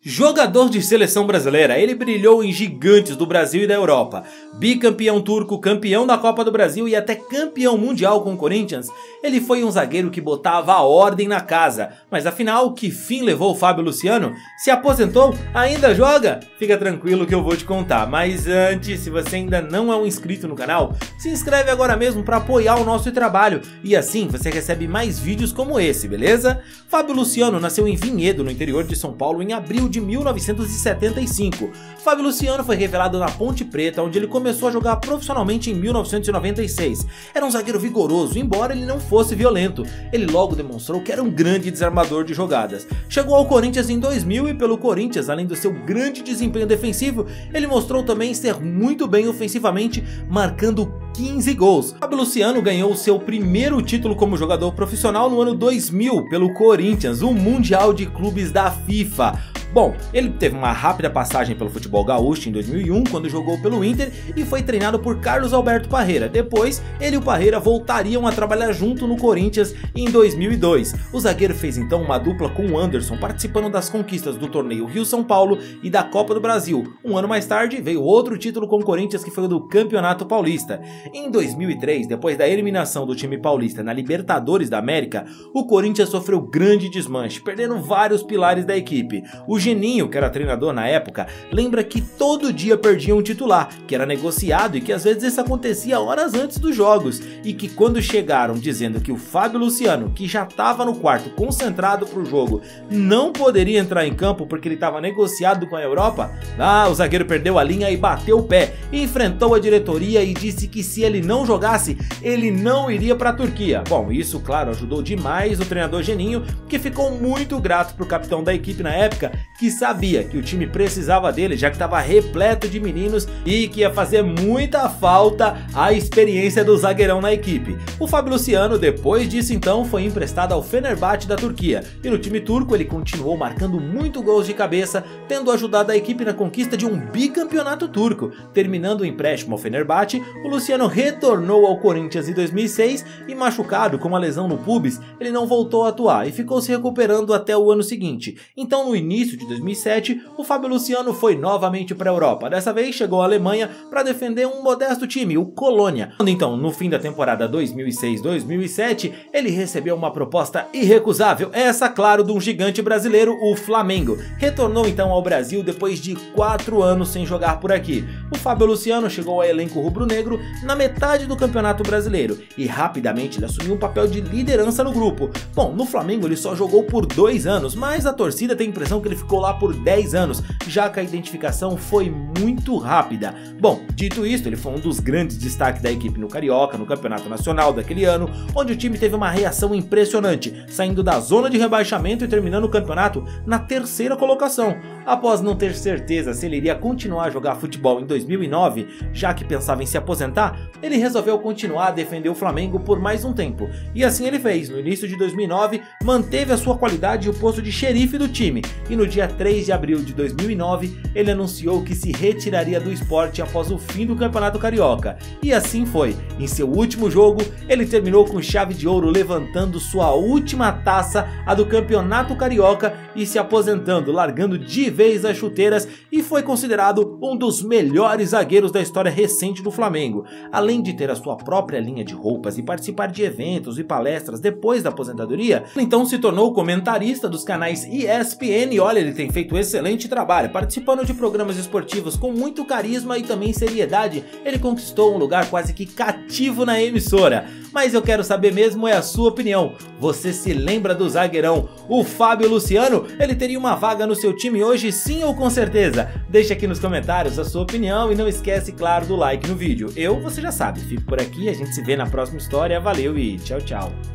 Jogador de seleção brasileira, ele brilhou em gigantes do Brasil e da Europa. Bicampeão turco, campeão da Copa do Brasil e até campeão mundial com o Corinthians, ele foi um zagueiro que botava a ordem na casa. Mas afinal, que fim levou o Fábio Luciano? Se aposentou? Ainda joga? Fica tranquilo que eu vou te contar. Mas antes, se você ainda não é um inscrito no canal, se inscreve agora mesmo para apoiar o nosso trabalho. E assim você recebe mais vídeos como esse, beleza? Fábio Luciano nasceu em Vinhedo, no interior de São Paulo, em abril de 1975. Fábio Luciano foi revelado na Ponte Preta, onde ele começou a jogar profissionalmente em 1996. Era um zagueiro vigoroso, embora ele não fosse violento. Ele logo demonstrou que era um grande desarmador de jogadas. Chegou ao Corinthians em 2000 e pelo Corinthians, além do seu grande desempenho defensivo, ele mostrou também ser muito bem ofensivamente, marcando 15 gols. Fábio Luciano ganhou seu primeiro título como jogador profissional no ano 2000 pelo Corinthians, o Mundial de Clubes da FIFA. Bom, ele teve uma rápida passagem pelo futebol gaúcho em 2001, quando jogou pelo Inter e foi treinado por Carlos Alberto Parreira. Depois, ele e o Parreira voltariam a trabalhar junto no Corinthians em 2002. O zagueiro fez então uma dupla com o Anderson, participando das conquistas do torneio Rio-São Paulo e da Copa do Brasil. Um ano mais tarde, veio outro título com o Corinthians que foi o do Campeonato Paulista. Em 2003, depois da eliminação do time paulista na Libertadores da América, o Corinthians sofreu grande desmanche, perdendo vários pilares da equipe. O o Geninho, que era treinador na época, lembra que todo dia perdia um titular, que era negociado e que às vezes isso acontecia horas antes dos jogos, e que quando chegaram dizendo que o Fábio Luciano, que já estava no quarto concentrado para o jogo, não poderia entrar em campo porque ele estava negociado com a Europa, ah, o zagueiro perdeu a linha e bateu o pé, enfrentou a diretoria e disse que se ele não jogasse, ele não iria para a Turquia. Bom, isso claro ajudou demais o treinador Geninho, que ficou muito grato para o capitão da equipe na época que sabia que o time precisava dele, já que estava repleto de meninos e que ia fazer muita falta a experiência do zagueirão na equipe. O Fábio Luciano, depois disso então, foi emprestado ao Fenerbahçe da Turquia, e no time turco ele continuou marcando muito gols de cabeça, tendo ajudado a equipe na conquista de um bicampeonato turco. Terminando o empréstimo ao Fenerbahçe, o Luciano retornou ao Corinthians em 2006 e machucado com uma lesão no pubis, ele não voltou a atuar e ficou se recuperando até o ano seguinte. Então no início de 2007, o Fábio Luciano foi novamente para a Europa. Dessa vez chegou à Alemanha para defender um modesto time, o Colônia. Quando então, no fim da temporada 2006-2007, ele recebeu uma proposta irrecusável, essa claro de um gigante brasileiro, o Flamengo. Retornou então ao Brasil depois de 4 anos sem jogar por aqui. O Fábio Luciano chegou ao elenco rubro-negro na metade do Campeonato Brasileiro e rapidamente ele assumiu um papel de liderança no grupo. Bom, no Flamengo ele só jogou por 2 anos, mas a torcida tem a impressão que ele ficou lá por 10 anos, já que a identificação foi muito rápida. Bom, dito isso, ele foi um dos grandes destaques da equipe no Carioca, no Campeonato Nacional daquele ano, onde o time teve uma reação impressionante, saindo da zona de rebaixamento e terminando o campeonato na terceira colocação. Após não ter certeza se ele iria continuar a jogar futebol em 2009, já que pensava em se aposentar, ele resolveu continuar a defender o Flamengo por mais um tempo. E assim ele fez. No início de 2009, manteve a sua qualidade e o posto de xerife do time, e no dia 3 de abril de 2009, ele anunciou que se retiraria do esporte após o fim do Campeonato Carioca. E assim foi. Em seu último jogo, ele terminou com chave de ouro levantando sua última taça, a do Campeonato Carioca, e se aposentando, largando de vez as chuteiras e foi considerado um dos melhores zagueiros da história recente do Flamengo. Além de ter a sua própria linha de roupas e participar de eventos e palestras depois da aposentadoria, então se tornou comentarista dos canais ESPN e olha, ele tem feito excelente trabalho, participando de programas esportivos com muito carisma e também seriedade, ele conquistou um lugar quase que cativo na emissora. Mas eu quero saber mesmo é a sua opinião. Você se lembra do zagueirão, o Fábio Luciano? Ele teria uma vaga no seu time hoje sim ou com certeza? Deixe aqui nos comentários a sua opinião e não esquece, claro, do like no vídeo. Eu, você já sabe, fico por aqui, a gente se vê na próxima história, valeu e tchau, tchau.